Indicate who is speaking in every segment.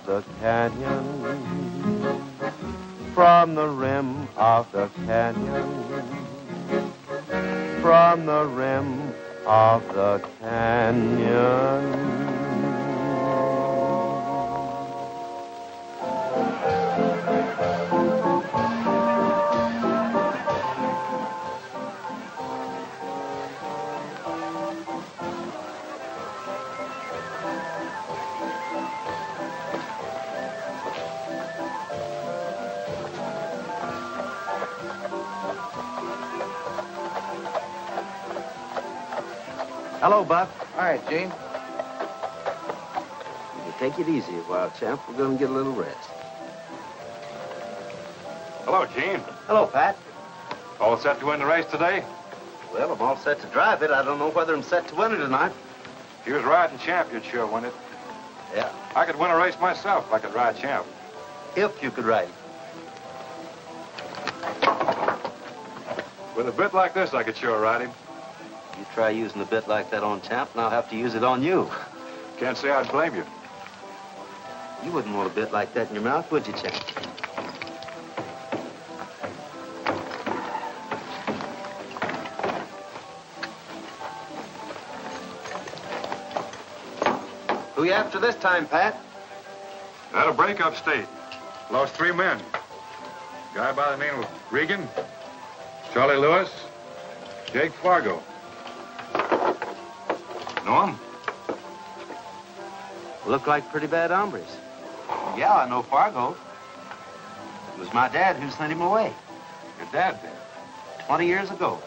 Speaker 1: of the canyon.
Speaker 2: From the rim of the canyon. From the rim of the
Speaker 3: Hello, Buck.
Speaker 4: All right, Gene.
Speaker 3: You take it easy a while, champ. We're going to get a little rest.
Speaker 5: Hello, Gene.
Speaker 3: Hello, Pat.
Speaker 5: All set to win the race today?
Speaker 3: Well, I'm all set to drive it. I don't know whether I'm set to win it or not.
Speaker 5: If you was riding champ, you'd sure win it.
Speaker 3: Yeah.
Speaker 5: I could win a race myself if I could ride champ.
Speaker 3: If you could ride it.
Speaker 5: With a bit like this, I could sure ride him.
Speaker 3: Try using a bit like that on champ, and I'll have to use it on you.
Speaker 5: Can't say I'd blame you.
Speaker 3: You wouldn't want a bit like that in your mouth, would you, champ? Who you after this time, Pat?
Speaker 5: Had a break upstate. Lost three men. Guy by the name of Reagan, Charlie Lewis, Jake Fargo.
Speaker 3: Look like pretty bad hombres. Yeah, I know Fargo. It was my dad who sent him away
Speaker 5: Your dad did.
Speaker 3: 20 years ago.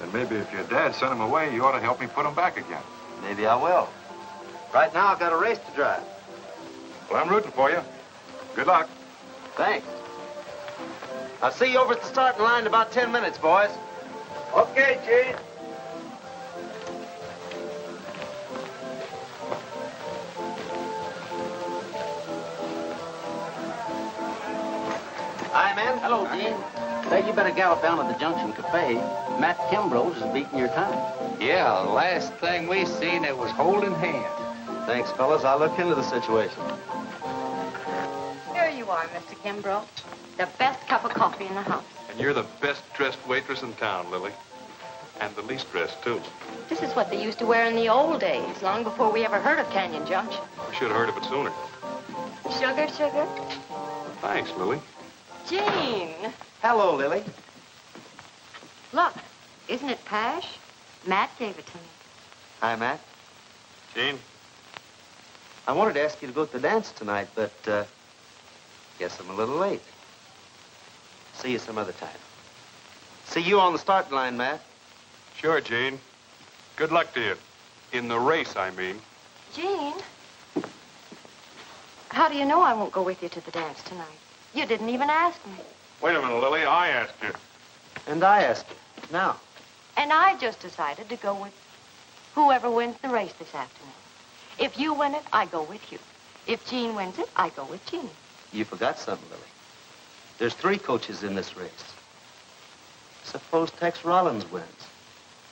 Speaker 5: Then maybe if your dad sent him away, you ought to help me put him back again.
Speaker 3: Maybe I will. Right now, I've got a race to drive.
Speaker 5: Well, I'm rooting for you. Good luck.
Speaker 3: Thanks. I'll see you over at the starting line in about 10 minutes, boys. Okay, Gene. Hi, man.
Speaker 6: Hello, Say, you better gallop down to the Junction Cafe. Matt Kimbrough is beating your time.
Speaker 4: Yeah, last thing we seen, it was holding hands.
Speaker 3: Thanks, fellas. I'll look into the situation.
Speaker 7: Here you are, Mr. Kimbrough. The best cup of coffee in the house.
Speaker 5: And you're the best dressed waitress in town, Lily. And the least dressed, too.
Speaker 7: This is what they used to wear in the old days, long before we ever heard of Canyon Junction.
Speaker 5: We should have heard of it sooner.
Speaker 7: Sugar, sugar?
Speaker 5: Thanks, Lily.
Speaker 7: Gene!
Speaker 3: Hello, Lily.
Speaker 7: Look, isn't it Pash? Matt gave it to me.
Speaker 3: Hi, Matt.
Speaker 5: Gene?
Speaker 3: I wanted to ask you to go to the dance tonight, but, uh, guess I'm a little late. See you some other time. See you on the starting line, Matt.
Speaker 5: Sure, Gene. Good luck to you. In the race, I mean.
Speaker 7: Gene? How do you know I won't go with you to the dance tonight? You didn't even ask me.
Speaker 5: Wait a minute, Lily. I asked you.
Speaker 3: And I asked you, now.
Speaker 7: And I just decided to go with whoever wins the race this afternoon. If you win it, I go with you. If Gene wins it, I go with Gene.
Speaker 3: You forgot something, Lily. There's three coaches in this race. Suppose Tex Rawlins wins.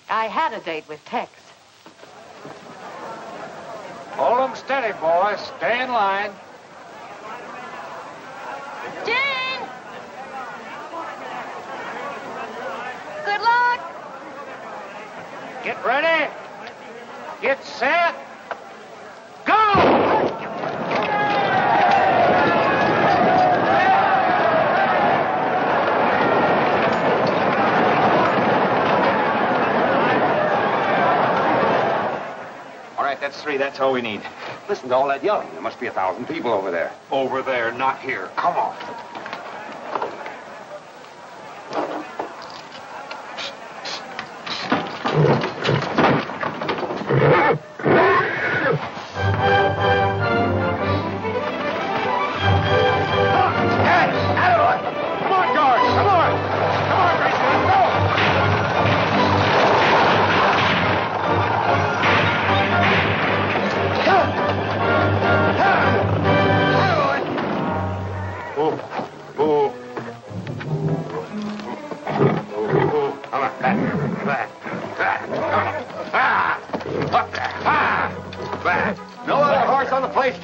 Speaker 7: I had a date with Tex.
Speaker 4: Hold 'em steady, boys. Stay in line.
Speaker 7: Jane! Good luck!
Speaker 4: Get ready! Get set! All right,
Speaker 8: that's three. That's all we need.
Speaker 9: Listen to all that yelling. There must be a thousand people over there.
Speaker 8: Over there, not here. Come on.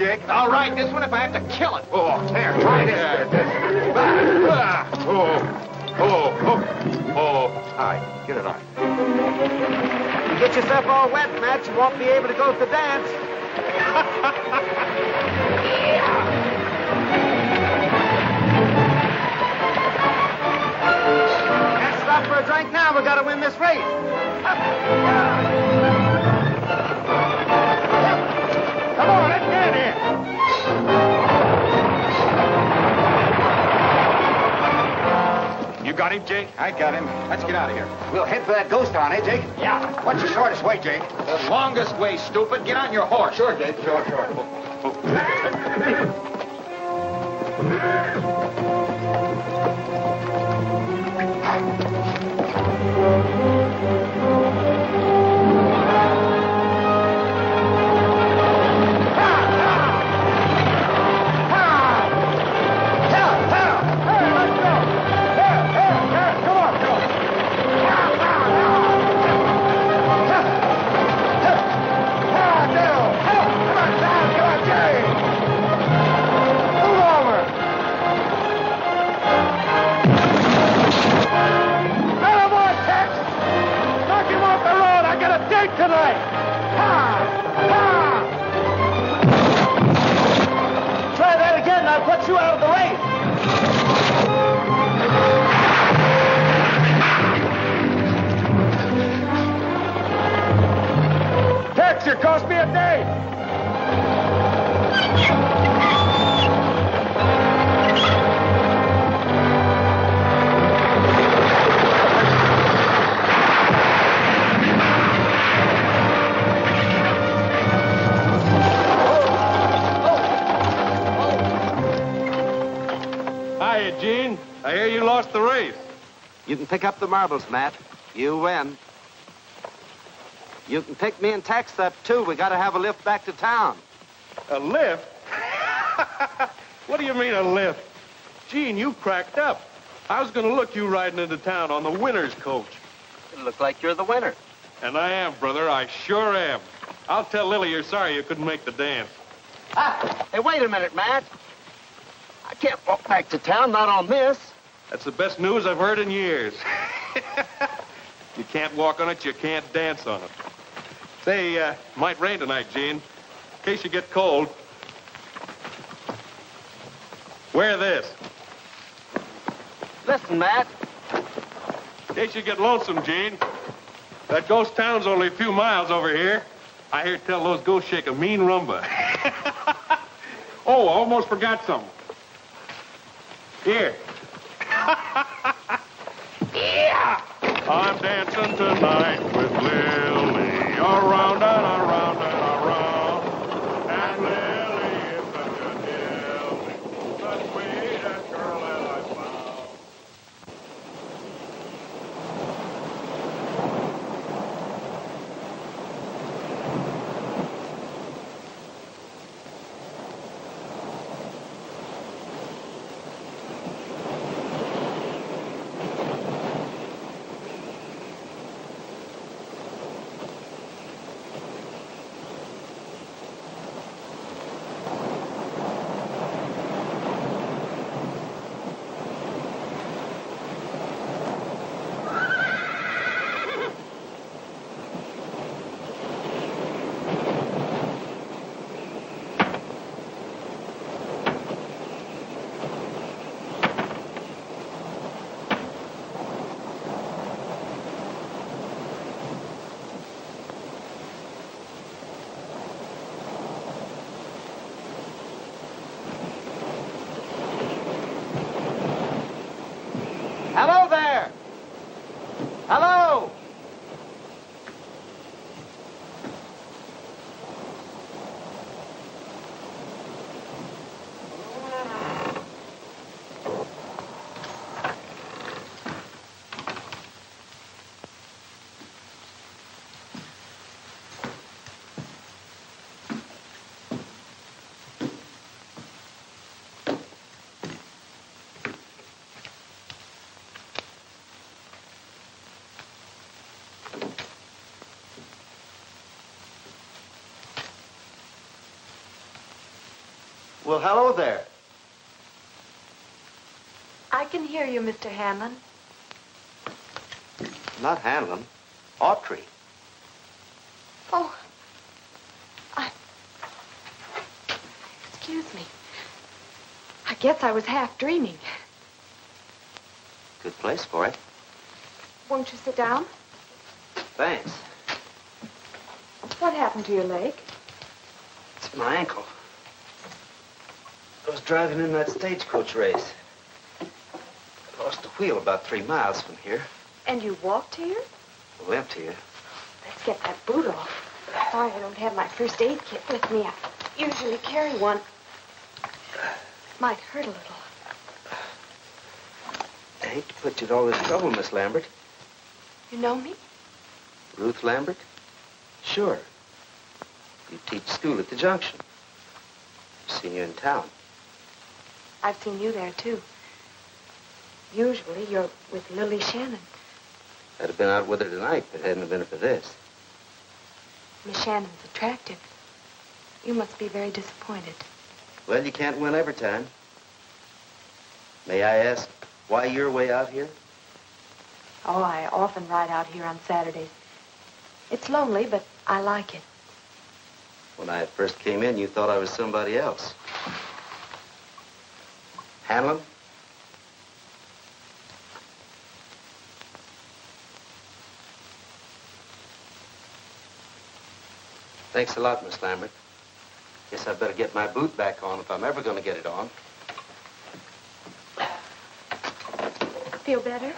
Speaker 9: Jake.
Speaker 4: I'll ride this one if I have to kill it.
Speaker 9: Oh, there, try this. Ah.
Speaker 8: Oh, oh, oh, oh.
Speaker 9: All right, get it on.
Speaker 2: You get yourself all wet, Matt, you won't be able to go to the dance. Can't stop for a drink now. We've got to win this race.
Speaker 8: Got him, Jake?
Speaker 9: I got him. Let's get out of here. We'll head for that ghost town, eh, Jake? Yeah. What's the shortest way, Jake?
Speaker 4: The longest way, stupid. Get on your horse.
Speaker 9: Sure, Jake. Sure, sure.
Speaker 2: Try
Speaker 9: Tex, you cost me a day.
Speaker 8: Hiya, Gene. I hear you lost the race.
Speaker 3: You can pick up the marbles, Matt. You win. You can pick me and Tex up, too. We gotta have a lift back to town.
Speaker 8: A lift? what do you mean a lift? Gene, you cracked up. I was gonna look you riding into town on the winner's coach.
Speaker 3: It looked like you're the winner.
Speaker 8: And I am, brother. I sure am. I'll tell Lily you're sorry you couldn't make the dance.
Speaker 3: Ah, hey, wait a minute, Matt. I can't walk back to town, not on this.
Speaker 8: That's the best news I've heard in years. you can't walk on it, you can't dance on it. Say, uh, might rain tonight, Gene. In case you get cold. Wear this.
Speaker 3: Listen, Matt.
Speaker 8: In case you get lonesome, Gene. That ghost town's only a few miles over here. I hear tell those ghosts shake a mean rumba. oh, I almost forgot something. Here. yeah! I'm dancing tonight with Around and around and
Speaker 3: Well, hello there.
Speaker 10: I can hear you, Mr. Hanlon.
Speaker 3: Not Hanlon. Autry.
Speaker 10: Oh, I... Excuse me. I guess I was half dreaming.
Speaker 3: Good place for it.
Speaker 10: Won't you sit down?
Speaker 3: Thanks.
Speaker 10: What happened to your leg?
Speaker 3: It's my ankle. I was driving in that stagecoach race. I Lost a wheel about three miles from here.
Speaker 10: And you walked here?
Speaker 3: Limped here.
Speaker 10: Let's get that boot off. Sorry I don't have my first aid kit with me. I usually carry one. It Might hurt a little.
Speaker 3: I hate to put you to all this trouble, Miss Lambert.
Speaker 10: You know me?
Speaker 3: Ruth Lambert? Sure. You teach school at the junction. I've Seen you in town.
Speaker 10: I've seen you there, too. Usually you're with Lily Shannon.
Speaker 3: I'd have been out with her tonight if it hadn't been for this.
Speaker 10: Miss Shannon's attractive. You must be very disappointed.
Speaker 3: Well, you can't win every time. May I ask why you're way out here?
Speaker 10: Oh, I often ride out here on Saturdays. It's lonely, but I like it.
Speaker 3: When I first came in, you thought I was somebody else. Hanlon? Thanks a lot, Miss Lambert. Guess I'd better get my boot back on if I'm ever going to get it on.
Speaker 10: Feel better?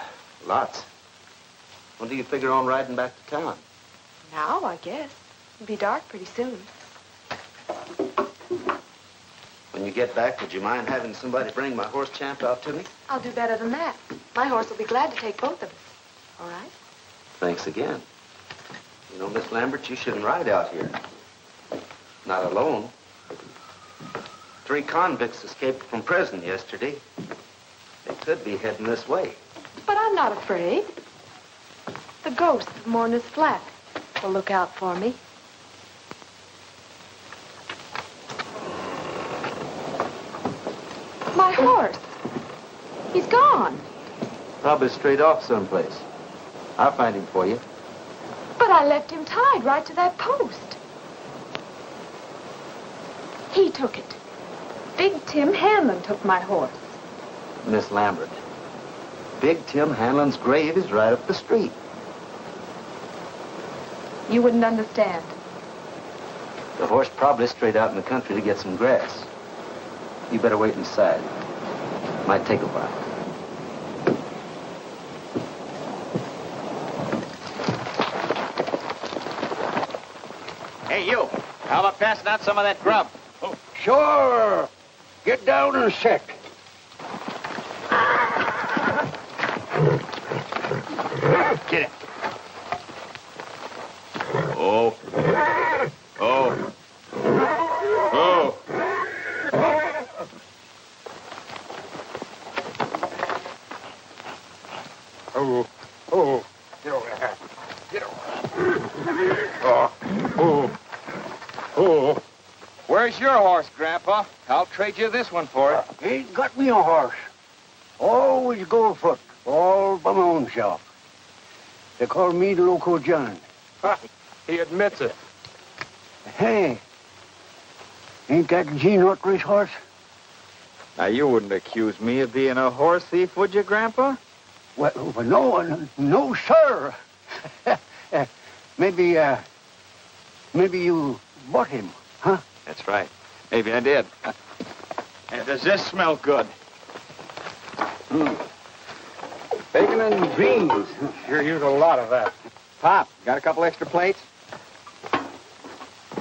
Speaker 3: Lots. When do you figure on riding back to town?
Speaker 10: Now, I guess. It'll be dark pretty soon.
Speaker 3: When you get back, would you mind having somebody bring my horse champ out to me?
Speaker 10: I'll do better than that. My horse will be glad to take both of us. All right?
Speaker 3: Thanks again. You know, Miss Lambert, you shouldn't ride out here. Not alone. Three convicts escaped from prison yesterday. They could be heading this way.
Speaker 10: But I'm not afraid. The ghost of Mourner's Flat will look out for me. Horse. He's gone.
Speaker 3: Probably straight off someplace. I'll find him for you.
Speaker 10: But I left him tied right to that post. He took it. Big Tim Hanlon took my horse.
Speaker 3: Miss Lambert. Big Tim Hanlon's grave is right up the street.
Speaker 10: You wouldn't understand.
Speaker 3: The horse probably straight out in the country to get some grass. You better wait inside. Might take a while.
Speaker 6: Hey, you. How about passing out some of that grub?
Speaker 9: Oh, sure. Get down and sit.
Speaker 6: Get it. Oh. Oh. Oh.
Speaker 9: Oh, oh. Get over there. Get over Oh, oh. Oh.
Speaker 4: Where's your horse, Grandpa? I'll trade you this one for it.
Speaker 9: Ain't got me a horse. Always go afoot, all by my own self. They call me the Loco John.
Speaker 4: He admits it.
Speaker 9: Hey, ain't that Gene Autry's horse?
Speaker 4: Now, you wouldn't accuse me of being a horse thief, would you, Grandpa?
Speaker 9: Well, no, uh, no, sir. Maybe, uh, maybe you bought him, huh?
Speaker 4: That's right. Maybe I did. And does this smell good?
Speaker 9: Hmm. Bacon and beans.
Speaker 4: Sure use a lot of that. Pop, got a couple extra plates?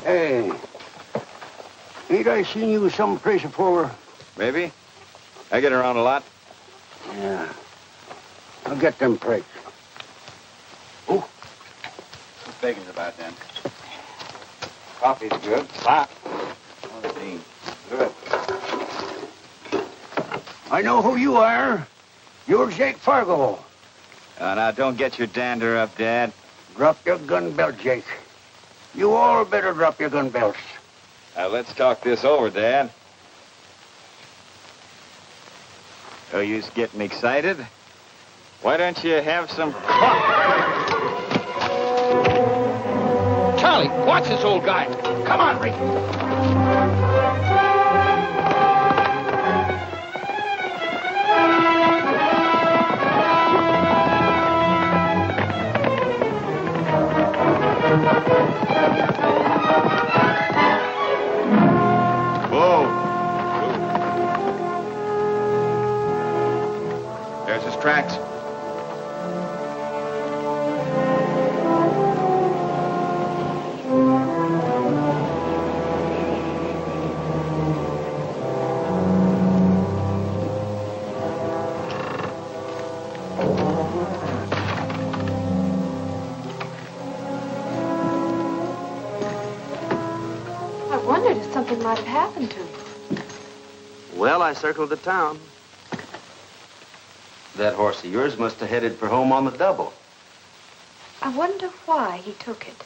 Speaker 9: Hey, ain't I seen you someplace before?
Speaker 4: Maybe. I get around a lot.
Speaker 9: Yeah. I'll get them plates. Oh,
Speaker 4: Bacon's about then. Coffee's good. Hot. Good.
Speaker 9: I know who you are. You're Jake Fargo.
Speaker 4: Uh, now, don't get your dander up, Dad.
Speaker 9: Drop your gun belt, Jake. You all better drop your gun belts.
Speaker 4: Now, let's talk this over, Dad. No use getting excited. Why don't you have some... coffee?
Speaker 11: Charlie, watch this old guy. Come on, Rick.
Speaker 8: Whoa. There's his tracks.
Speaker 10: Something might have happened to you.
Speaker 3: Well, I circled the town. That horse of yours must have headed for home on the double.
Speaker 10: I wonder why he took it.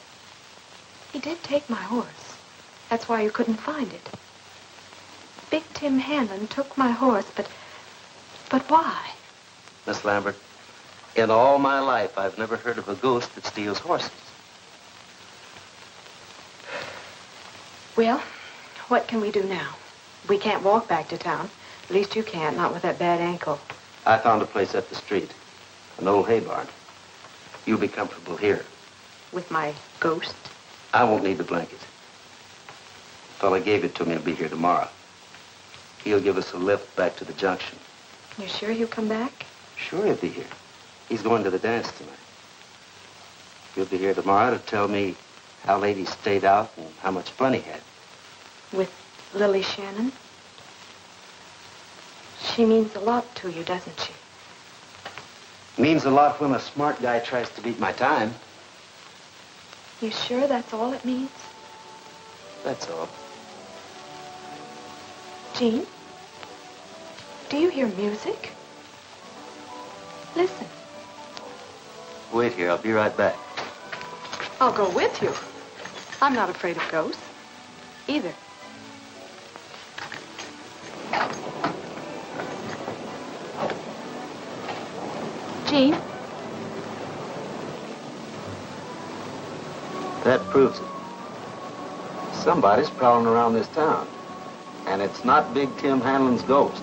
Speaker 10: He did take my horse. That's why you couldn't find it. Big Tim Hanlon took my horse, but... But why?
Speaker 3: Miss Lambert, in all my life, I've never heard of a ghost that steals horses.
Speaker 10: Well, what can we do now? We can't walk back to town. At least you can't, not with that bad ankle.
Speaker 3: I found a place up the street, an old hay barn. You'll be comfortable here.
Speaker 10: With my ghost?
Speaker 3: I won't need the blanket. The fella gave it to me. He'll be here tomorrow. He'll give us a lift back to the junction.
Speaker 10: You sure he'll come back?
Speaker 3: Sure, he'll be here. He's going to the dance tonight. He'll be here tomorrow to tell me how late he stayed out and how much fun he had.
Speaker 10: With Lily Shannon? She means a lot to you, doesn't she?
Speaker 3: Means a lot when a smart guy tries to beat my time.
Speaker 10: You sure that's all it means?
Speaker 3: That's all.
Speaker 10: Gene? Do you hear music? Listen,
Speaker 3: Wait here. I'll be right back.
Speaker 10: I'll go with you. I'm not afraid of ghosts. Either. Gene,
Speaker 3: That proves it. Somebody's prowling around this town. And it's not Big Tim Hanlon's ghost.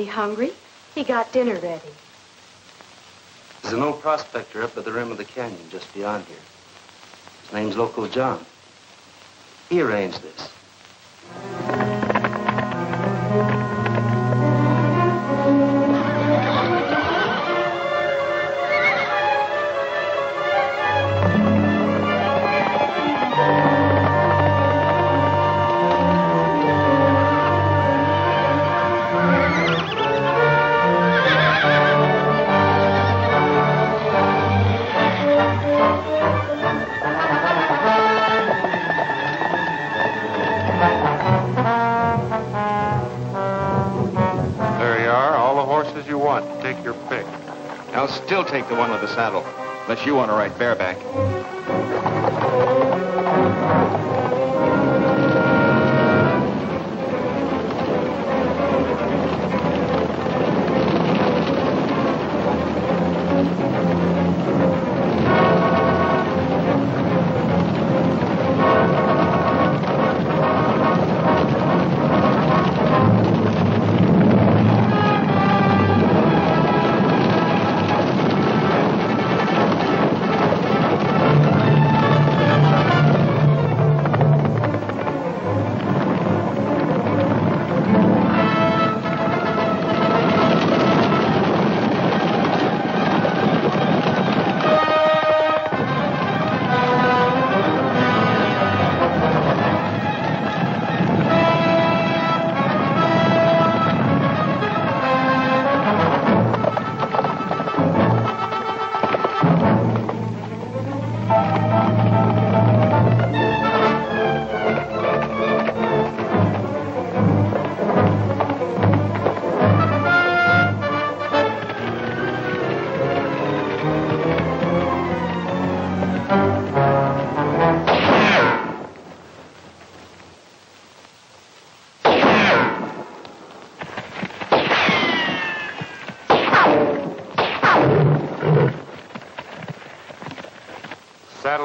Speaker 10: Be hungry. He got dinner ready.
Speaker 3: There's an old prospector up at the rim of the canyon just beyond here. His name's Loco John. He arranged this.
Speaker 4: Saddle, unless you want to ride bareback.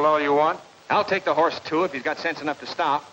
Speaker 4: You want?
Speaker 11: I'll take the horse, too, if he's got sense enough to stop.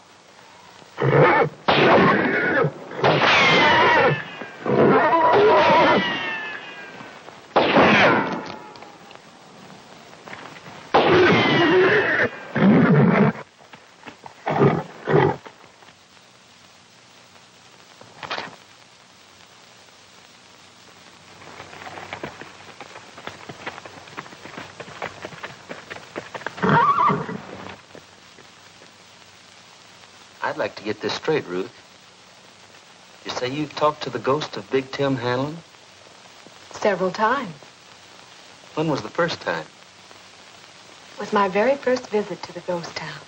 Speaker 3: I'd like to get this straight, Ruth. You say you've talked to the ghost of Big Tim Hanlon?
Speaker 10: Several times.
Speaker 3: When was the first time?
Speaker 10: It was my very first visit to the ghost town.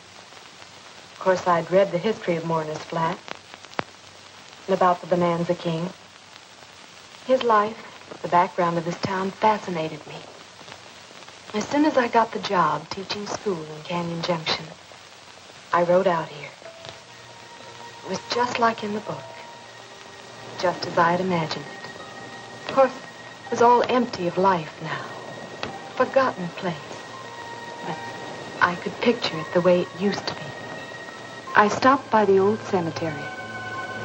Speaker 10: Of course, I'd read the history of Mourner's Flat and about the Bonanza King. His life, the background of this town fascinated me. As soon as I got the job teaching school in Canyon Junction, I rode out here. It was just like in the book, just as I had imagined it. Of course, it was all empty of life now, a forgotten place. But I could picture it the way it used to be. I stopped by the old cemetery,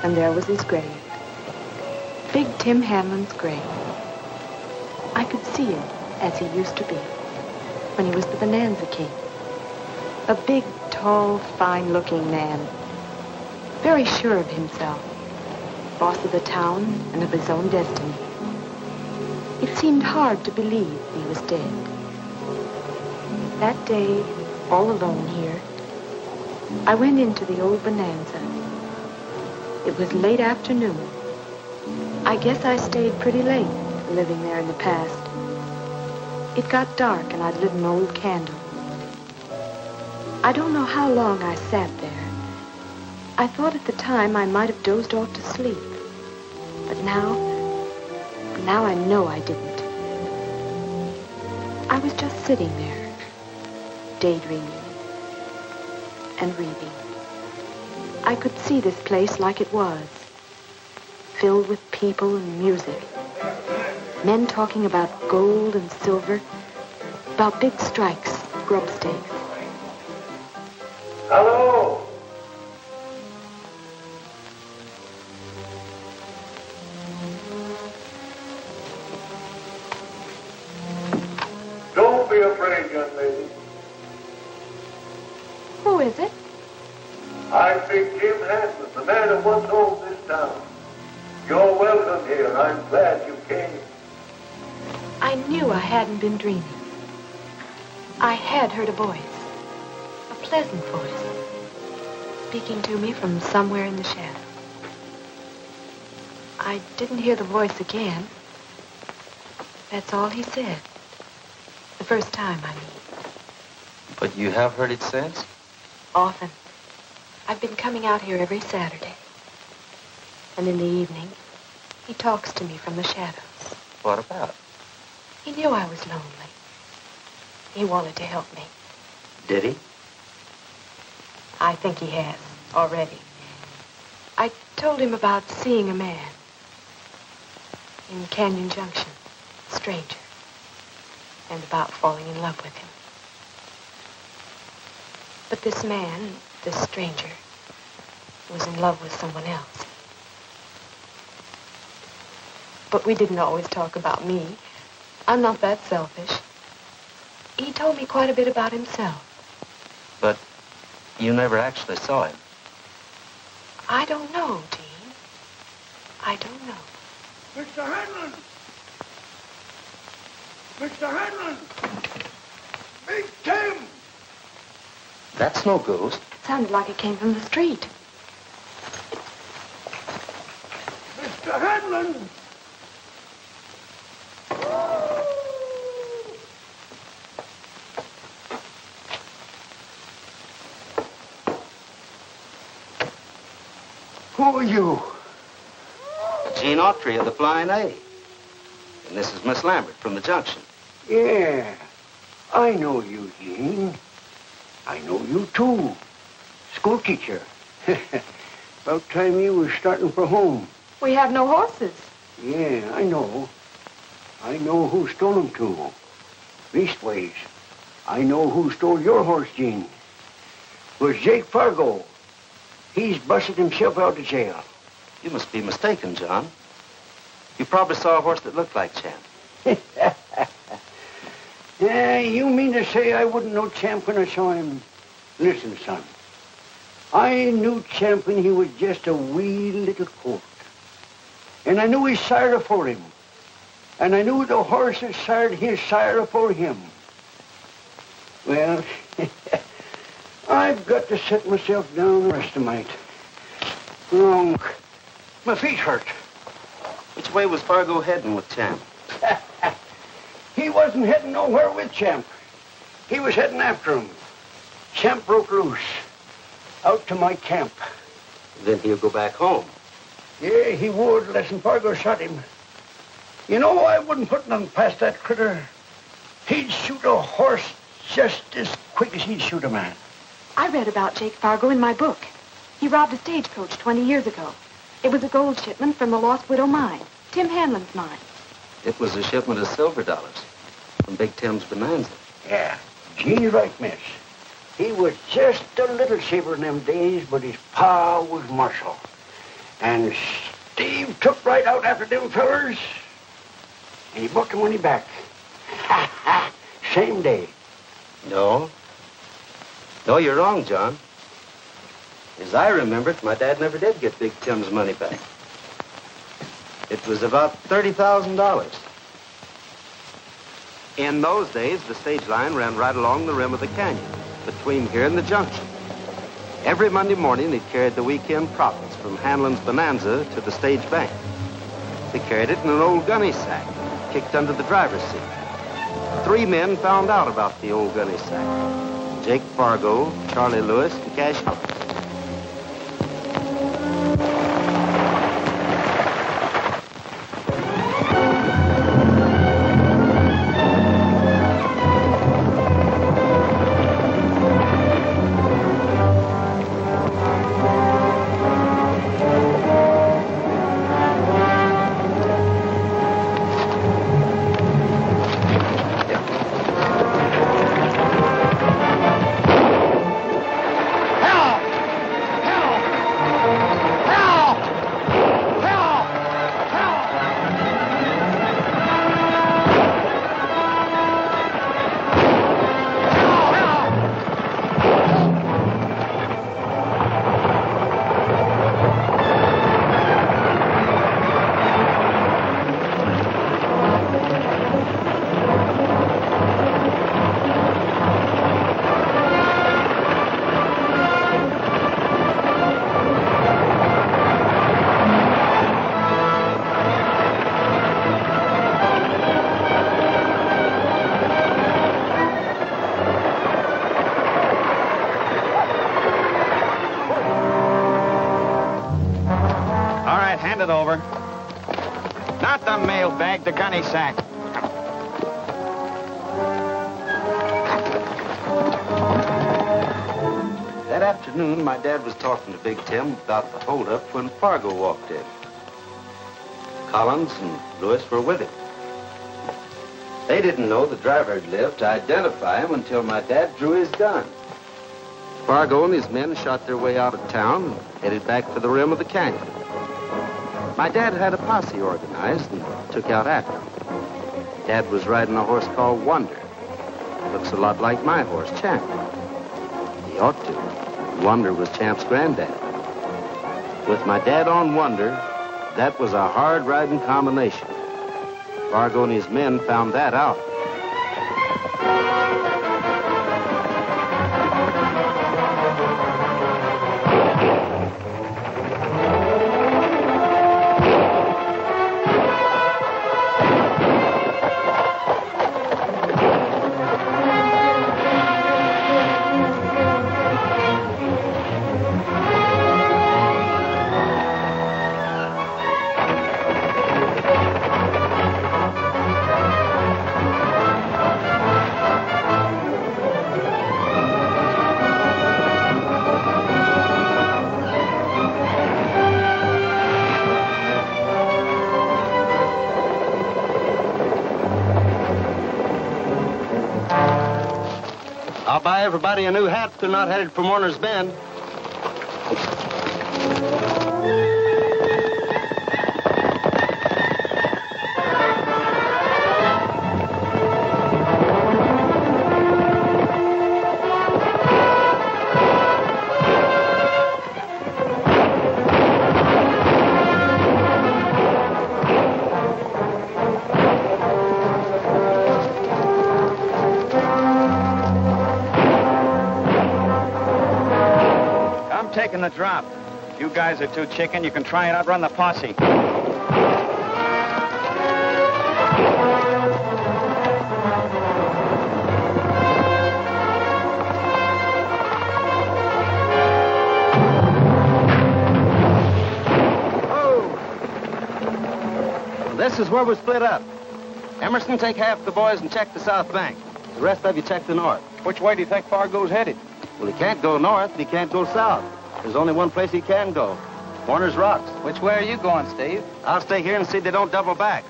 Speaker 10: and there was his grave. Big Tim Hanlon's grave. I could see him as he used to be when he was the Bonanza King. A big, tall, fine-looking man. Very sure of himself. Boss of the town and of his own destiny. It seemed hard to believe he was dead. That day, all alone here, I went into the old Bonanza. It was late afternoon. I guess I stayed pretty late living there in the past. It got dark and I'd lit an old candle. I don't know how long I sat there. I thought at the time I might have dozed off to sleep. But now, now I know I didn't. I was just sitting there, daydreaming and reading. I could see this place like it was, filled with people and music. Men talking about gold and silver, about big strikes, grub stakes. Hadn't been dreaming. I had heard a voice, a pleasant voice, speaking to me from somewhere in the shadow. I didn't hear the voice again. That's all he said. The first time, I mean.
Speaker 3: But you have heard it since?
Speaker 10: Often. I've been coming out here every Saturday. And in the evening, he talks to me from the shadows.
Speaker 3: What about?
Speaker 10: He knew I was lonely. He wanted to help me.
Speaker 3: Did he?
Speaker 10: I think he has, already. I told him about seeing a man in Canyon Junction, a stranger, and about falling in love with him. But this man, this stranger, was in love with someone else. But we didn't always talk about me. I'm not that selfish. He told me quite a bit about himself.
Speaker 3: But you never actually saw him.
Speaker 10: I don't know, Gene. I don't know.
Speaker 12: Mr. Hanlon! Mr. Hanlon! Big Tim!
Speaker 3: That's no ghost.
Speaker 10: It sounded like it came from the street.
Speaker 12: Mr. Hanlon!
Speaker 9: Who are you?
Speaker 3: Gene Autry of the Flying A. And this is Miss Lambert from the junction.
Speaker 9: Yeah, I know you, Gene. I know you, too. School teacher. About time you was starting for home.
Speaker 10: We have no horses.
Speaker 9: Yeah, I know. I know who stole 'em to. Leastways, I know who stole your horse, Gene. It was Jake Fargo. He's busted himself out of jail.
Speaker 3: You must be mistaken, John. You probably saw a horse that looked like Champ.
Speaker 9: Yeah, you mean to say I wouldn't know Champ when I saw him? Listen, son. I knew Champ when he was just a wee little colt. And I knew his sire afore him. And I knew the horse that sired his sire afore him. Well, I've got to set myself down the rest of night. Wrong. My feet hurt.
Speaker 3: Which way was Fargo heading with Champ?
Speaker 9: He wasn't heading nowhere with Champ. He was heading after him. Champ broke loose. Out to my camp.
Speaker 3: Then he'll go back home.
Speaker 9: Yeah, he would, less'n Fargo shot him. You know, I wouldn't put nothing past that critter. He'd shoot a horse just as quick as he'd shoot a man.
Speaker 10: I read about Jake Fargo in my book. He robbed a stagecoach 20 years ago. It was a gold shipment from the Lost Widow mine, Tim Hanlon's mine.
Speaker 3: It was a shipment of silver dollars from Big Tim's Bonanza.
Speaker 9: Yeah, Gene's right, miss. He was just a little saber in them days, but his pa was marshal. And Steve took right out after them fellers, and he brought the money back. Ha ha! Same day.
Speaker 3: No. No, you're wrong, John. As I remember it, my dad never did get Big Tim's money back. It was about $30,000. In those days, the stage line ran right along the rim of the canyon, between here and the junction. Every Monday morning, it carried the weekend profits from Hanlon's Bonanza to the stage bank. They carried it in an old gunny sack, kicked under the driver's seat. Three men found out about the old gunny sack. Jake Fargo, Charlie Lewis, and Cash.
Speaker 4: Sack.
Speaker 3: That afternoon, my dad was talking to Big Tim about the holdup when Fargo walked in. Collins and Lewis were with him. They didn't know the driver had lived to identify him until my dad drew his gun. Fargo and his men shot their way out of town and headed back for the rim of the canyon. My dad had a posse organized and took out after him. Dad was riding a horse called Wonder. Looks a lot like my horse, Champ. He ought to. Wonder was Champ's granddad. With my dad on Wonder, that was a hard riding combination. Fargo and his men found that out. Everybody a new hat if they're not headed for Mourner's Bend.
Speaker 11: Drop. You guys are too chicken, you can try and outrun the posse. Oh.
Speaker 3: This is where we're split up. Emerson, take half the boys and check the south bank. The rest of you check the north.
Speaker 11: Which way do you think Fargo's headed?
Speaker 3: Well, he can't go north, he can't go south. There's only one place he can go. Warner's Rocks.
Speaker 11: Which way are you going, Steve?
Speaker 3: I'll stay here and see they don't double back.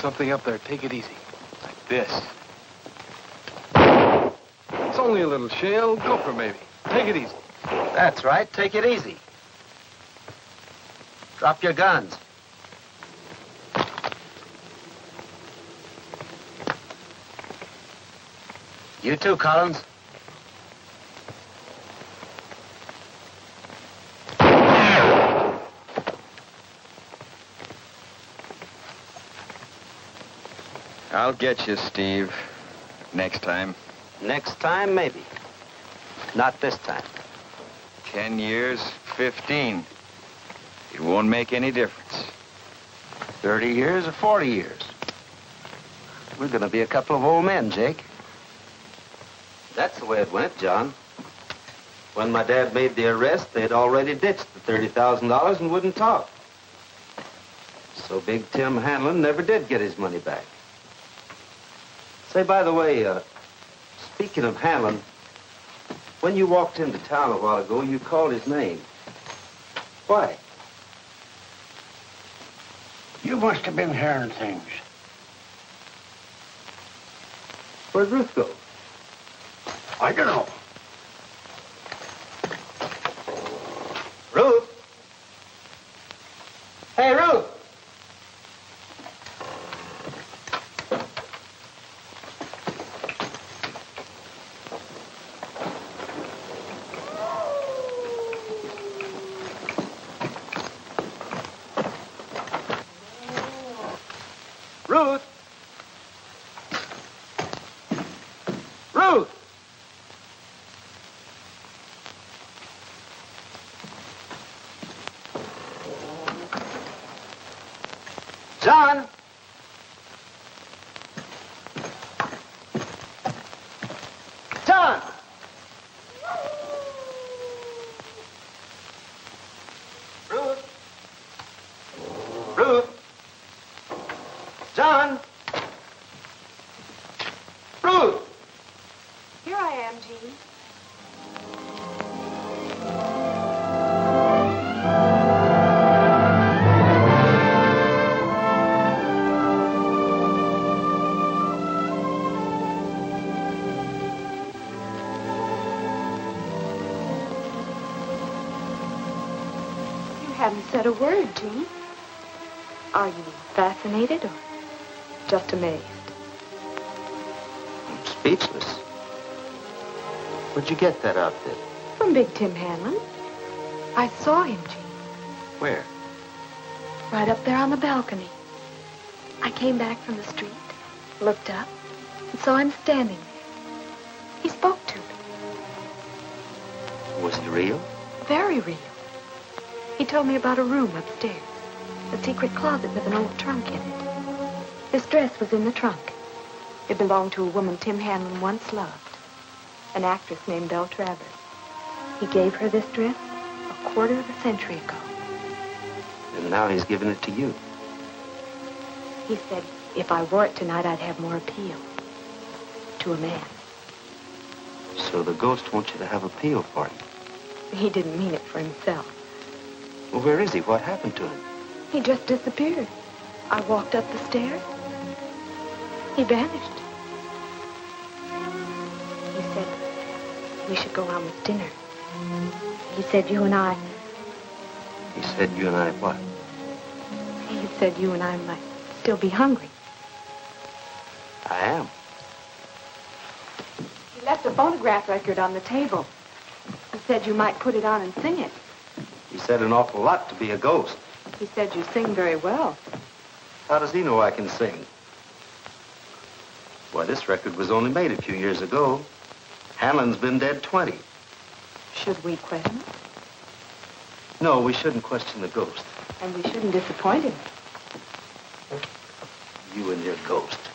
Speaker 5: Something up there. Take it easy. Like this. It's only a little shale. Gopher, maybe. Take it easy.
Speaker 3: That's right. Take it easy. Drop your guns. You too, Collins.
Speaker 11: I'll get you, Steve. Next time.
Speaker 3: Next time, maybe. Not this time.
Speaker 11: Ten years, fifteen. It won't make any difference.
Speaker 3: 30 years or 40 years. We're going to be a couple of old men, Jake. That's the way it went, John. When my dad made the arrest, they'd already ditched the $30,000 and wouldn't talk. So Big Tim Hanlon never did get his money back. Say, by the way, uh, speaking of Hanlon, when you walked into town a while ago, you called his name. Why?
Speaker 9: You must have been hearing things.
Speaker 3: Where'd Ruth go?
Speaker 9: I don't know.
Speaker 3: Ruth? Hey, Ruth! Ruth!
Speaker 10: Are you fascinated or just amazed?
Speaker 3: I'm speechless. Where'd you get that outfit?
Speaker 10: From Big Tim Hanlon. I saw him, Gene,
Speaker 3: Where?
Speaker 10: right up there on the balcony. I came back from the street, looked up, and saw him standing there. He spoke to me.
Speaker 3: Was he real?
Speaker 10: Very real. He told me about a room upstairs, a secret closet with an old trunk in it. This dress was in the trunk. It belonged to a woman Tim Hanlon once loved, an actress named Belle Travers. He gave her this dress a quarter of a century ago.
Speaker 3: And now he's giving it to you.
Speaker 10: He said if I wore it tonight, I'd have more appeal to a man.
Speaker 3: So the ghost wants you to have appeal for him.
Speaker 10: He didn't mean it for himself.
Speaker 3: Well, where is he? What happened to him?
Speaker 10: He just disappeared. I walked up the stairs. He vanished. He said we should go on with dinner. He said you and I,
Speaker 3: He said you and I what?
Speaker 10: he said you and I might still be hungry.
Speaker 3: I am.
Speaker 10: He left a phonograph record on the table. He said you might put it on and sing it.
Speaker 3: He said an awful lot to be a ghost.
Speaker 10: He said you sing very well.
Speaker 3: How does he know I can sing? Why, this record was only made a few years ago. Hanlon's been dead 20.
Speaker 10: Should we quit him?
Speaker 3: No, we shouldn't question the ghost.
Speaker 10: And we shouldn't disappoint him.
Speaker 3: You and your ghost.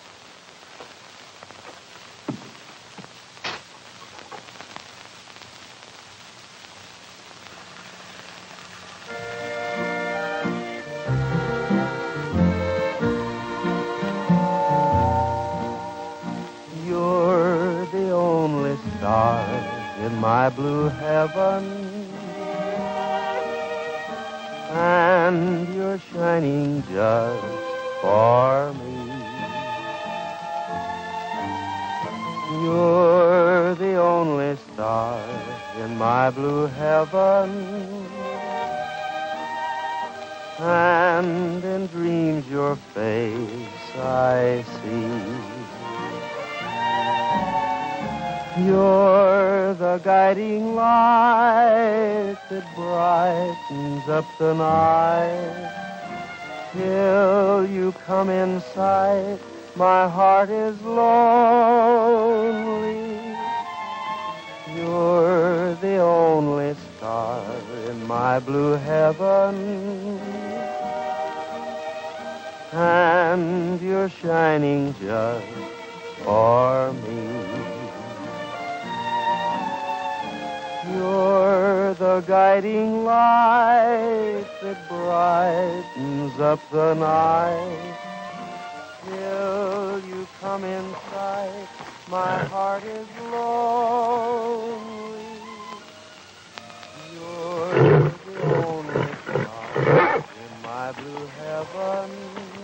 Speaker 2: You're the guiding light that brightens up the night. Till you come in sight, my heart is lonely. You're the only star in my blue heaven. And you're shining just for me. You're the guiding light that brightens up the night. Till you come in sight, my heart is lonely. You're the only star in my blue heaven.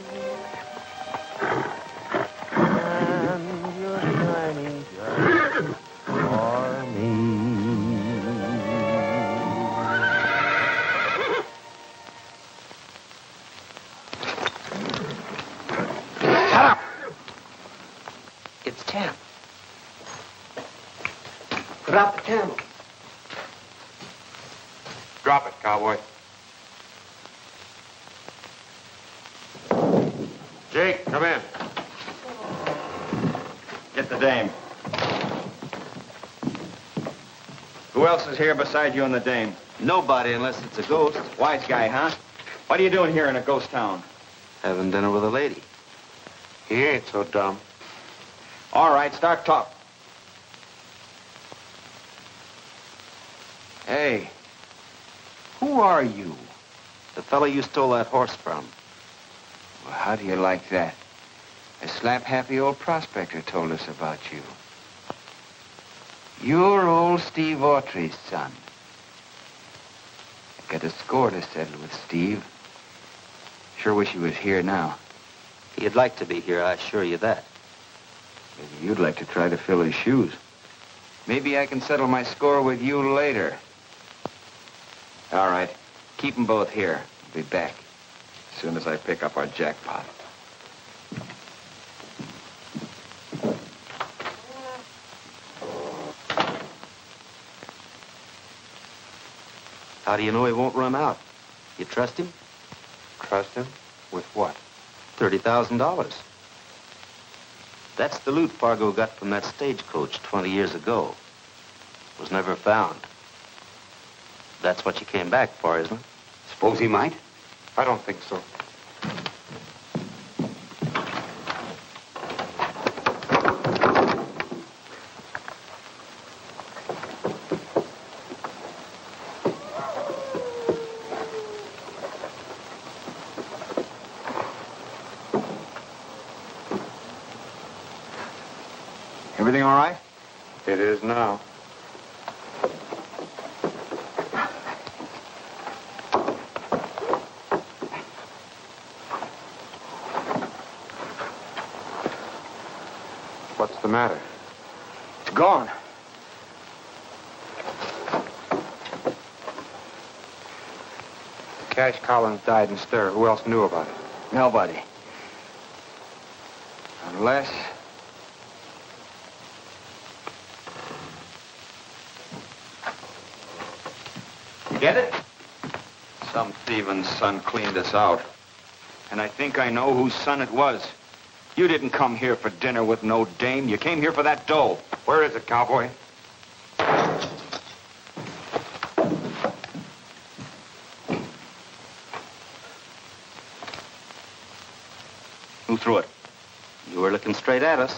Speaker 6: Put out the candle.
Speaker 4: Drop it, cowboy. Jake, come in. Get the dame. Who else is here besides you and the dame?
Speaker 3: Nobody unless it's a ghost.
Speaker 4: Wise guy, huh? What are you doing here in a ghost town?
Speaker 3: Having dinner with a lady.
Speaker 9: He ain't so dumb.
Speaker 4: All right, start talk.
Speaker 6: Hey, who are you?
Speaker 3: The fellow you stole that horse from.
Speaker 6: Well, how do you like that? A slap-happy old prospector told us about you. You're old Steve Autry's son. I got a score to settle with Steve. Sure wish he was here now.
Speaker 3: He'd like to be here, I assure you that.
Speaker 6: Maybe you'd like to try to fill his shoes. Maybe I can settle my score with you later. All right. Keep 'em both here.
Speaker 4: I'll be back as soon as I pick up our jackpot.
Speaker 3: How do you know he won't run out? You trust him?
Speaker 5: Trust him? With what?
Speaker 3: $30,000. That's the loot Fargo got from that stagecoach 20 years ago. It Was never found. That's what you came back for, isn't it?
Speaker 9: Suppose he might?
Speaker 5: I don't think so.
Speaker 4: Everything all right?
Speaker 5: It is now. What's the matter?
Speaker 9: It's gone.
Speaker 5: Cash Collins died in stir. Who else knew about it?
Speaker 9: Nobody. Unless...
Speaker 4: You get it? Some thieving son cleaned us out.
Speaker 11: And I think I know whose son it was. You didn't come here for dinner with no dame. You came here for that dough.
Speaker 5: Where is it, cowboy?
Speaker 11: Threw it?
Speaker 3: You were looking straight at us.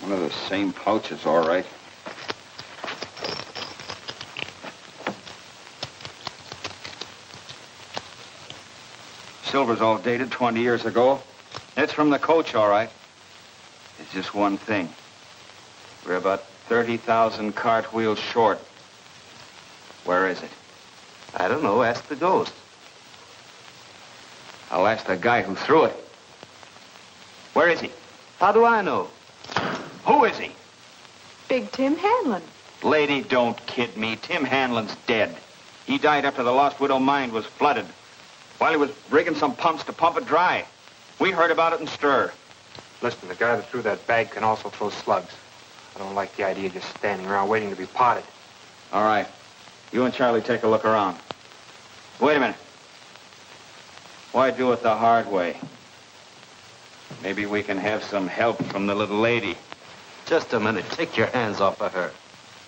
Speaker 4: One of the same pouches, all right.
Speaker 11: Silver's all dated 20 years ago. It's from the coach, all right. It's just one thing. We're about 30,000 cartwheels short. Where is it?
Speaker 3: I don't know. Ask the ghost.
Speaker 11: I'll ask the guy who threw it. Where is he?
Speaker 3: How do I know?
Speaker 11: Who is he?
Speaker 10: Big Tim Hanlon.
Speaker 11: Lady, don't kid me. Tim Hanlon's dead. He died after the Lost Widow mine was flooded. While he was rigging some pumps to pump it dry. We heard about it in stir.
Speaker 5: Listen, the guy that threw that bag can also throw slugs. I don't like the idea of just standing around waiting to be potted.
Speaker 11: All right. You and Charlie take a look around. Wait a minute. Why do it the hard way? Maybe we can have some help from the little lady.
Speaker 3: Just a minute. Take your hands off of her.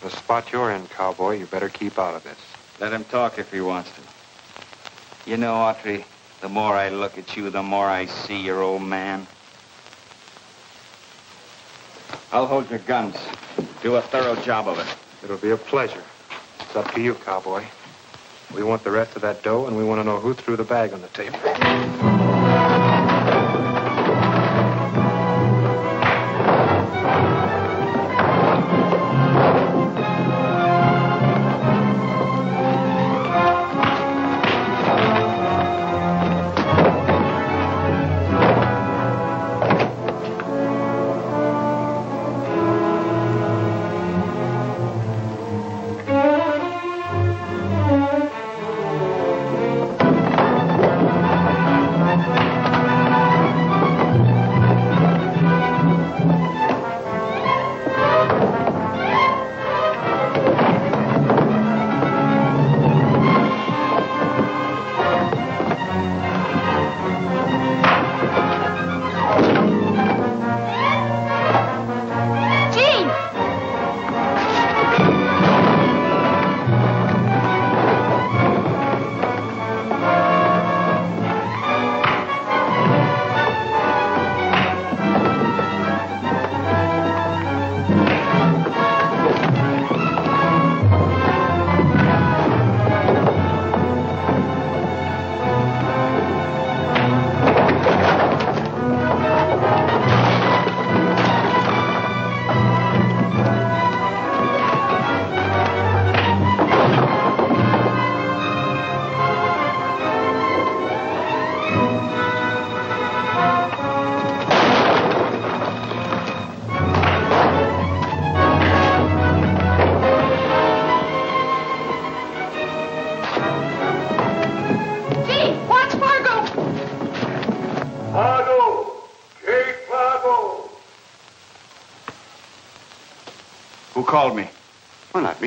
Speaker 5: The spot you're in, cowboy, you better keep out of this.
Speaker 11: Let him talk if he wants to. You know, Autry, the more I look at you, the more I see your old man. I'll hold your guns. Do a thorough job of it.
Speaker 5: It'll be a pleasure. It's up to you, cowboy. We want the rest of that dough, and we want to know who threw the bag on the table.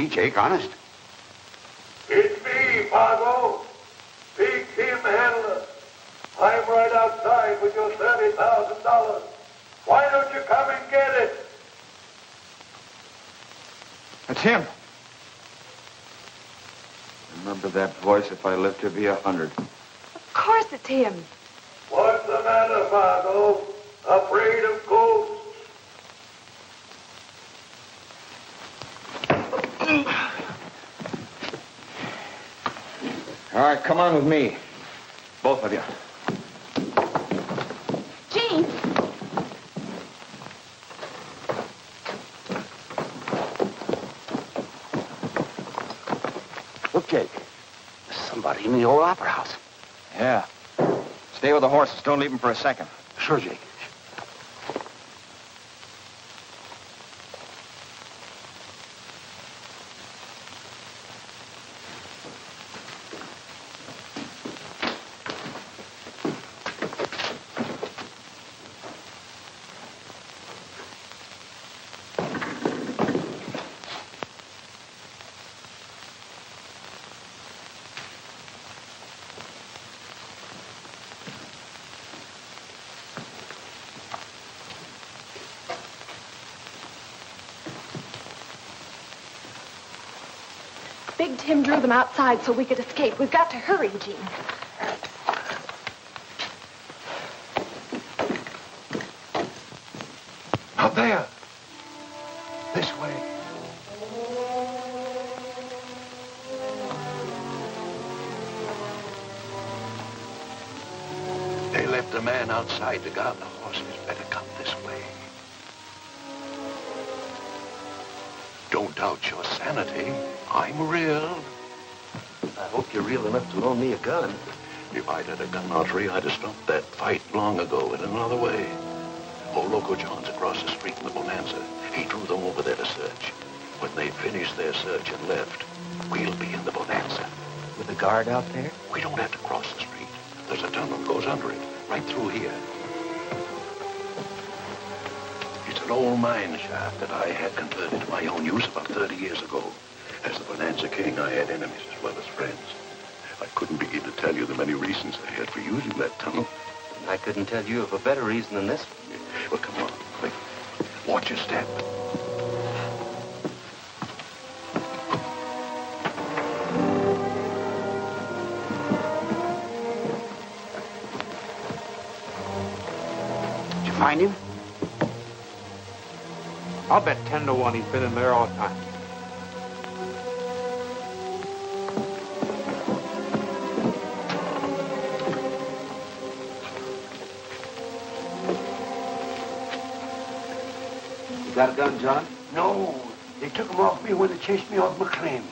Speaker 9: Well, not me, Jake, honest.
Speaker 12: It's me, Fargo. Big Tim Hanlon. I'm right outside with your $30,000. Why don't you come and get it?
Speaker 11: That's him. Remember that voice if I live to be a hundred.
Speaker 10: Of course it's him.
Speaker 12: What's the matter, Fargo? Afraid of ghosts?
Speaker 11: All right, come on with me. Both of you.
Speaker 10: Gene!
Speaker 9: Look, Jake. There's somebody in the old opera house.
Speaker 11: Yeah. Stay with the horses. Don't leave them for a second.
Speaker 9: Sure, Jake.
Speaker 10: Big Tim drew them outside so we could escape. We've got to hurry, Gene.
Speaker 12: Out there. This way. They left a man outside guard the horses. I'm real.
Speaker 3: I hope you're real enough to loan me a gun.
Speaker 12: If I'd had a gun Autry, I'd have stopped that fight long ago in another way. Old Loco John's across the street in the Bonanza. He drew them over there to search. When they finished their search and left, we'll be in the Bonanza.
Speaker 3: With the guard out there?
Speaker 12: We don't have to cross the street. There's a tunnel that goes under it, right through here. It's an old mine shaft that I had converted to my own use about 30 years ago. As the Bonanza King, I had enemies as well as friends. I couldn't begin to tell you the many reasons I had for using that tunnel.
Speaker 3: I couldn't tell you of a better reason than this.
Speaker 12: Well, come on, quick. Watch your step.
Speaker 9: Did you find him?
Speaker 5: I'll bet 10 to 1 he's been in there all the time.
Speaker 3: A gun, John?
Speaker 9: No. They took him off me when they chased me off McLean.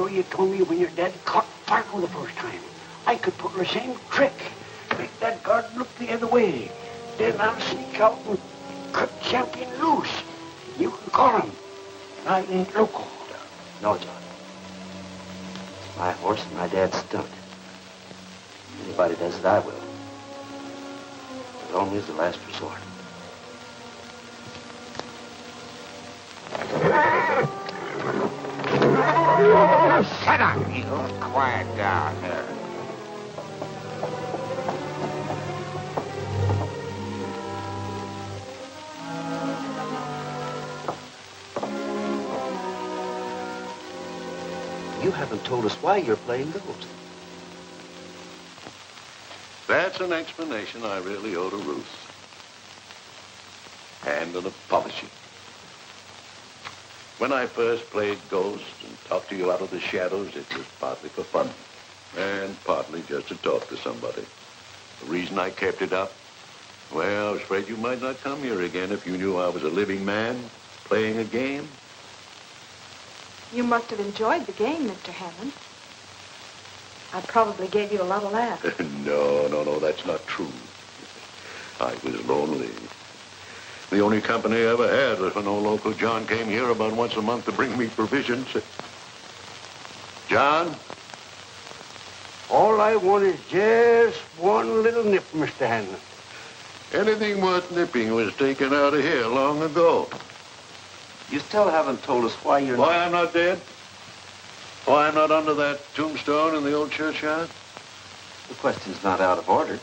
Speaker 9: Story you told me when your dad caught Fargo the first time. I could pull the same trick. Make that guard look the other way. Then I'll sneak out and cut Champion loose. You can call him. I ain't local.
Speaker 3: No, John. It's my horse and my dad's stunt. Anybody does it, I will. But only as a last resort. Haven't told us why you're playing ghost.
Speaker 12: That's an explanation I really owe to Ruth. And an apology. When I first played Ghost and talked to you out of the shadows, it was partly for fun and partly just to talk to somebody. The reason I kept it up? Well, I was afraid you might not come here again if you knew I was a living man playing a game.
Speaker 10: You must have enjoyed the game, Mr. Hanlon. I probably gave you a lot of laughs.
Speaker 12: no, no, no, that's not true. I was lonely. The only company I ever had was when old Loco John came here about once a month to bring me provisions. John?
Speaker 9: All I want is just one little nip, Mr. Hanlon.
Speaker 12: Anything worth nipping was taken out of here long ago.
Speaker 3: You still haven't told us why you're
Speaker 12: Why
Speaker 3: not...
Speaker 12: I'm not dead? Why I'm not under that tombstone in the old churchyard?
Speaker 3: The question's not out of order.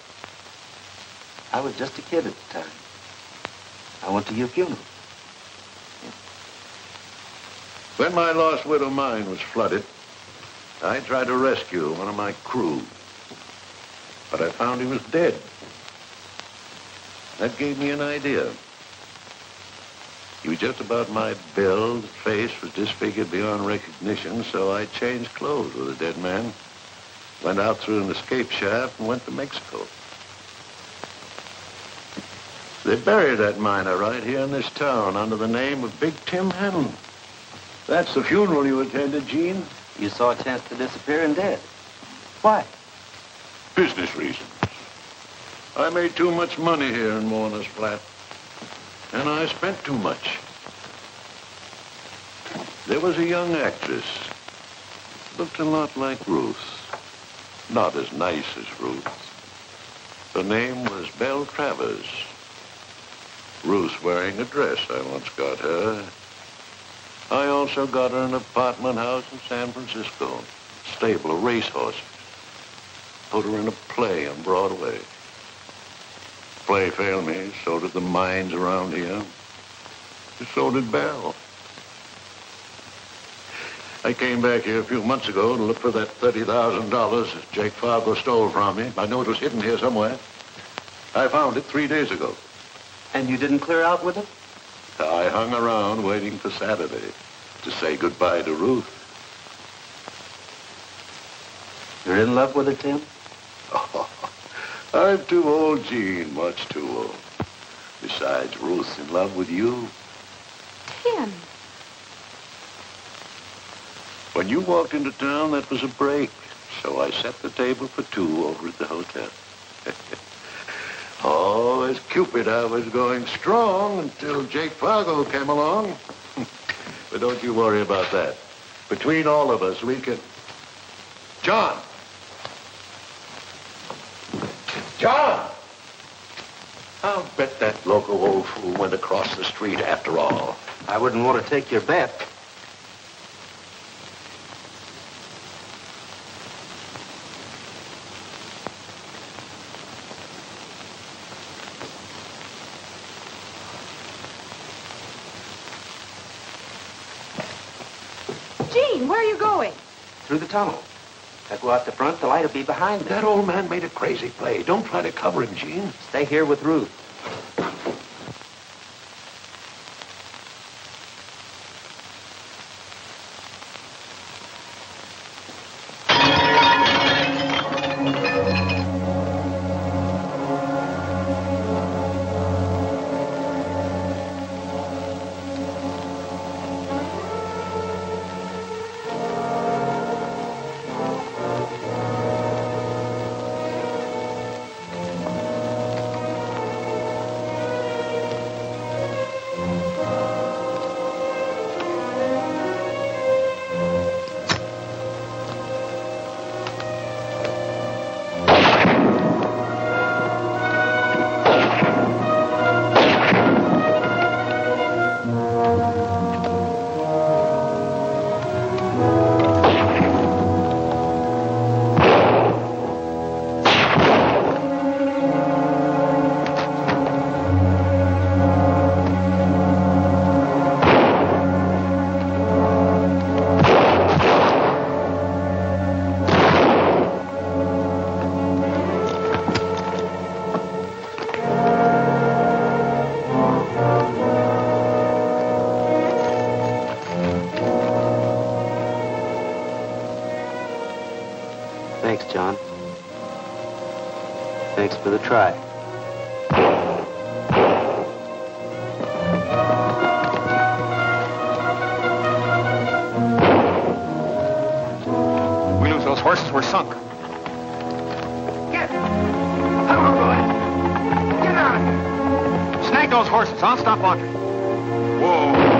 Speaker 3: I was just a kid at the time. I went to your funeral.
Speaker 12: When my lost widow mine was flooded, I tried to rescue one of my crew. But I found he was dead. That gave me an idea. He was just about my build. His face was disfigured beyond recognition, so I changed clothes with a dead man. Went out through an escape shaft and went to Mexico. They buried that miner right here in this town under the name of Big Tim Hanlon. That's the funeral you attended, Gene.
Speaker 3: You saw a chance to disappear and dead. Why?
Speaker 12: Business reasons. I made too much money here in Mourner's Flat. And I spent too much. There was a young actress. Looked a lot like Ruth. Not as nice as Ruth. Her name was Belle Travers. Ruth wearing a dress. I once got her. I also got her an apartment house in San Francisco. Stable of racehorses. Put her in a play on Broadway. Play failed me. So did the mines around here. So did Belle. I came back here a few months ago to look for that $30,000 Jake Fargo stole from me. I know it was hidden here somewhere. I found it three days ago.
Speaker 3: And you didn't clear out with it?
Speaker 12: I hung around waiting for Saturday to say goodbye to Ruth.
Speaker 3: You're in love with her, Tim?
Speaker 12: Oh, I'm too old, Gene, much too old. Besides, Ruth's in love with you.
Speaker 10: Tim,
Speaker 12: When you walked into town, that was a break. So I set the table for two over at the hotel. oh, as Cupid, I was going strong until Jake Fargo came along. but don't you worry about that. Between all of us, we can... John! John! I'll bet that loco old fool went across the street after all.
Speaker 3: I wouldn't want to take your bet.
Speaker 10: Gene, where are you going?
Speaker 3: Through the tunnel. If I go out the front, the light will be behind me.
Speaker 12: That old man made a crazy play. Don't try to cover him, Gene.
Speaker 3: Stay here with Ruth. Thanks, John. Thanks for the try.
Speaker 12: We lose those horses, we're sunk.
Speaker 4: Get! Come on, boy. Get out of here.
Speaker 12: Snag those horses. I'll stop laundry. Whoa, whoa.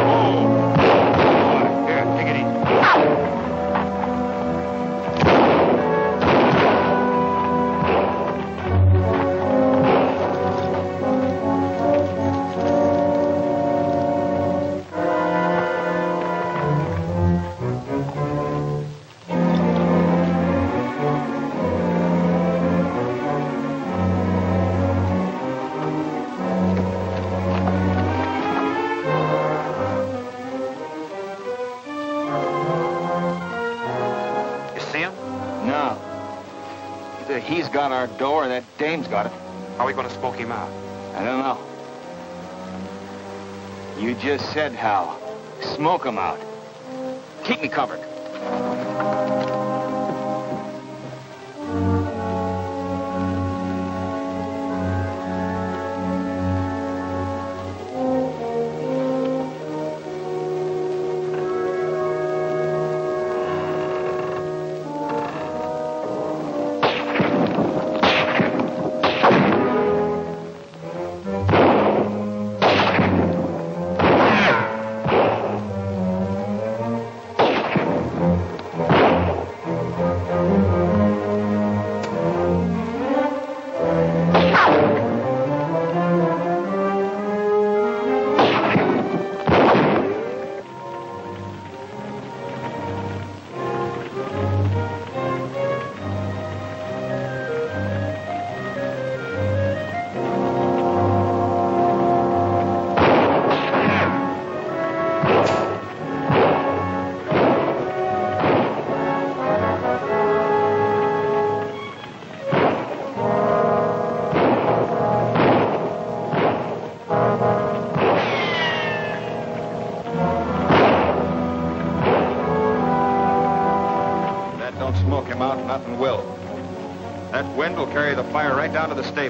Speaker 11: Our door, or that dame's got it.
Speaker 12: How are we going to smoke him out?
Speaker 11: I don't know. You just said how. Smoke him out. Keep me covered.
Speaker 12: The stable.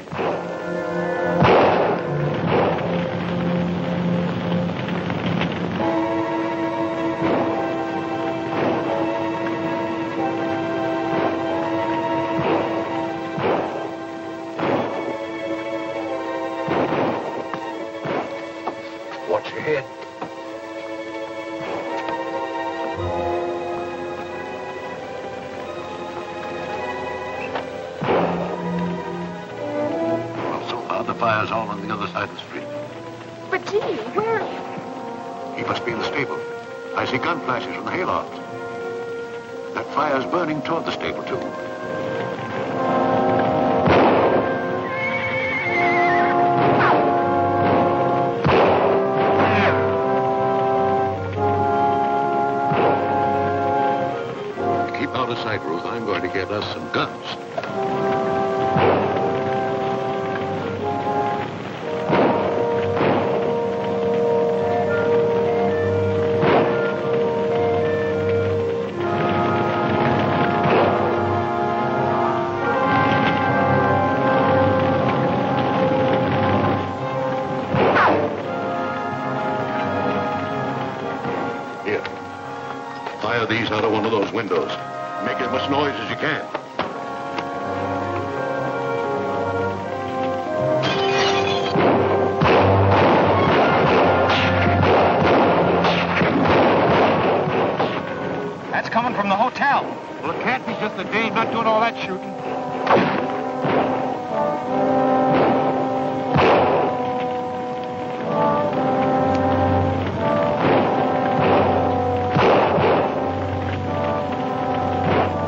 Speaker 12: That's coming from the hotel.
Speaker 4: Well, it can't be just the dame not doing all that shooting.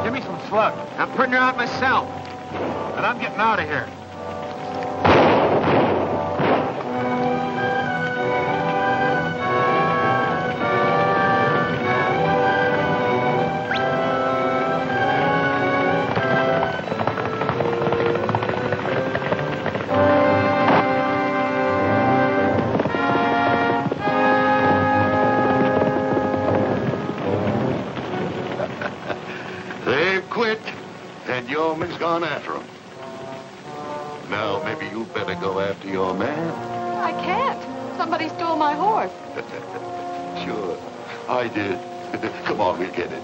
Speaker 4: Give me some slug. I'm putting her out myself. And I'm getting out of here.
Speaker 13: They've quit. They're
Speaker 12: lawman's gone after him. Now, maybe you better go after your man.
Speaker 10: I can't. Somebody stole my horse.
Speaker 12: sure, I did. Come on, we'll get it.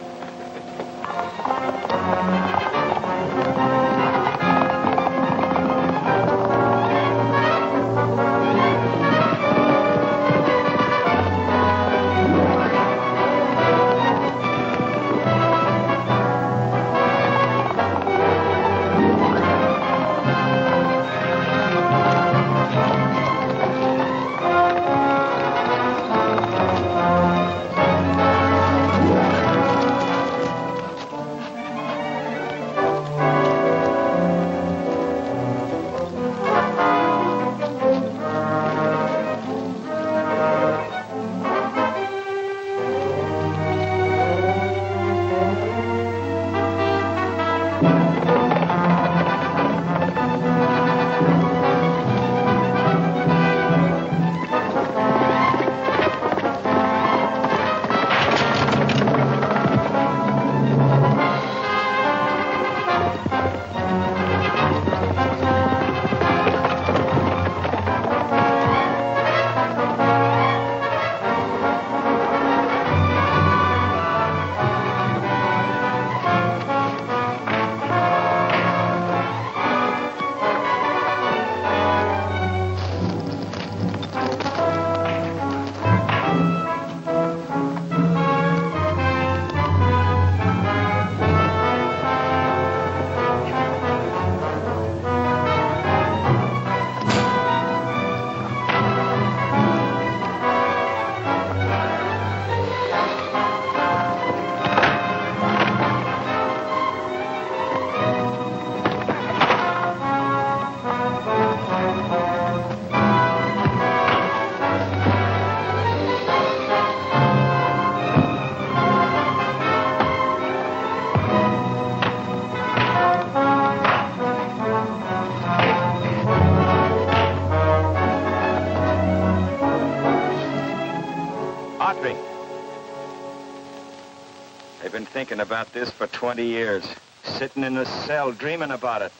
Speaker 11: Thinking about this for 20 years. Sitting in the cell, dreaming about it.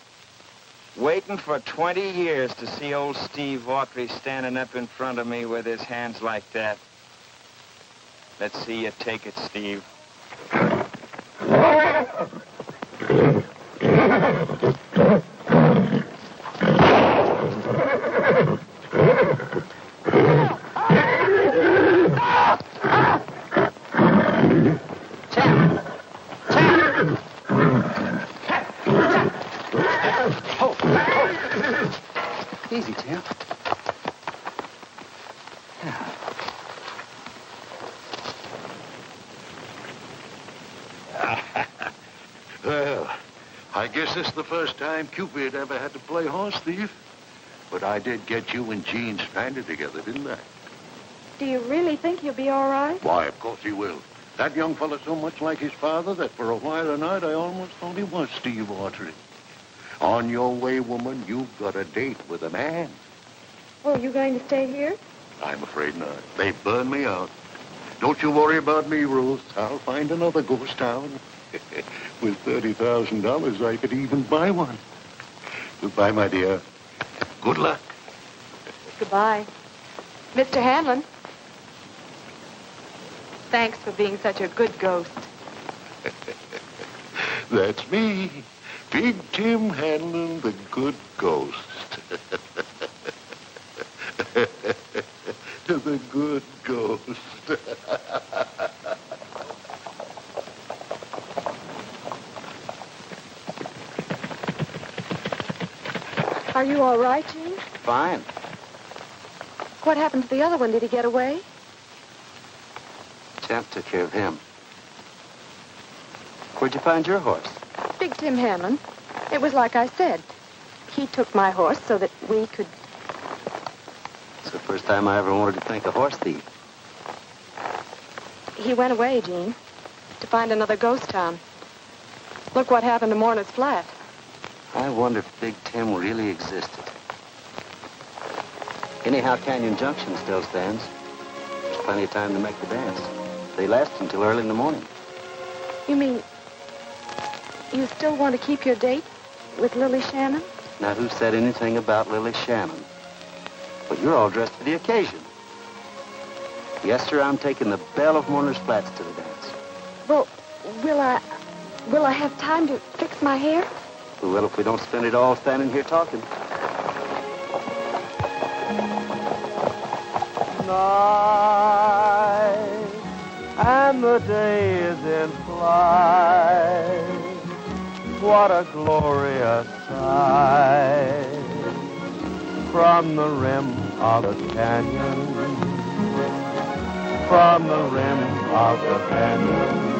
Speaker 11: Waiting for 20 years to see old Steve Autry standing up in front of me with his hands like that. Let's see you take it, Steve.
Speaker 6: Easy, Tim.
Speaker 12: Well, I guess this is the first time Cupid ever had to play horse thief. But I did get you and Gene stranded together, didn't I?
Speaker 10: Do you really think he'll be all right?
Speaker 12: Why, of course he will. That young fellow's so much like his father that for a while tonight I almost thought he was Steve Autry. On your way, woman, you've got a date with a man.
Speaker 10: Well, you going to stay here?
Speaker 12: I'm afraid not. They've burned me out. Don't you worry about me, Ruth. I'll find another ghost town. With $30,000, I could even buy one. Goodbye, my dear. Good luck.
Speaker 10: Goodbye. Mr. Hanlon. Thanks for being such a good ghost.
Speaker 12: That's me. Big Tim Hanlon, the good ghost. the good ghost.
Speaker 10: Are you all right, Gene?
Speaker 6: Fine.
Speaker 10: What happened to the other one? Did he get away?
Speaker 6: Champ took care of him. Where'd you find your horse?
Speaker 10: Big Tim Hanlon. It was like I said. He took my horse so that we could...
Speaker 6: It's the first time I ever wanted to thank a horse thief.
Speaker 10: He went away, Gene, to find another ghost town. Look what happened to Mourner's Flat.
Speaker 6: I wonder if Big Tim really existed. Anyhow, Canyon Junction still stands. There's plenty of time to make the dance. They last until early in the morning.
Speaker 10: You mean you still want to keep your date with Lily Shannon?
Speaker 3: Now, who said anything about Lily Shannon? But you're all dressed for the occasion. Yes, sir, I'm taking the Belle of Mourner's Flats to the dance.
Speaker 10: Well, will I... Will I have time to fix my hair?
Speaker 3: Well, if we don't spend it all standing here talking.
Speaker 2: Night, and the day is in flight. What a glorious sight from the rim of the canyon, from the rim of the canyon.